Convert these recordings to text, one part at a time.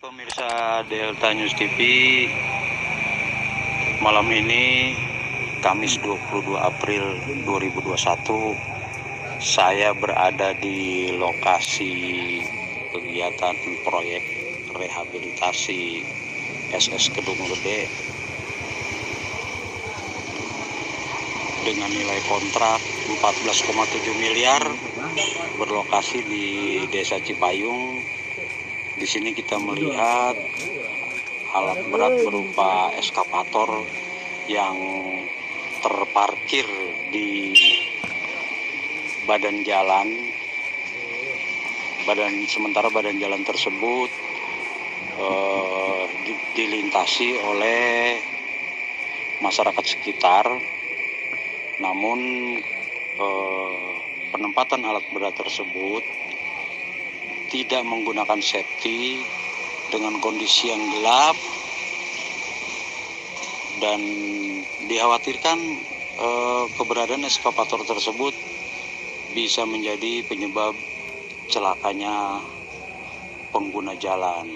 Pemirsa Delta News TV Malam ini Kamis 22 April 2021 Saya berada di lokasi kegiatan proyek rehabilitasi SS Kedung Gede. Dengan nilai kontrak 14,7 miliar berlokasi di Desa Cipayung di sini kita melihat alat berat berupa eskavator yang terparkir di badan jalan. Badan sementara badan jalan tersebut eh, di- dilintasi oleh masyarakat sekitar. Namun eh, penempatan alat berat tersebut tidak menggunakan safety dengan kondisi yang gelap dan dikhawatirkan eh, keberadaan eskavator tersebut bisa menjadi penyebab celakanya pengguna jalan.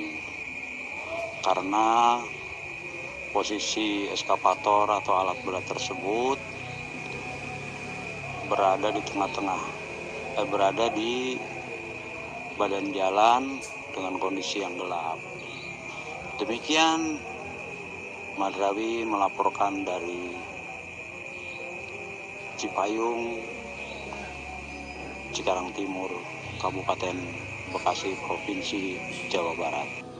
Karena posisi eskavator atau alat berat tersebut berada di tengah-tengah eh, berada di badan jalan dengan kondisi yang gelap. Demikian Madrawi melaporkan dari Cipayung, Cikarang Timur, Kabupaten Bekasi, Provinsi Jawa Barat.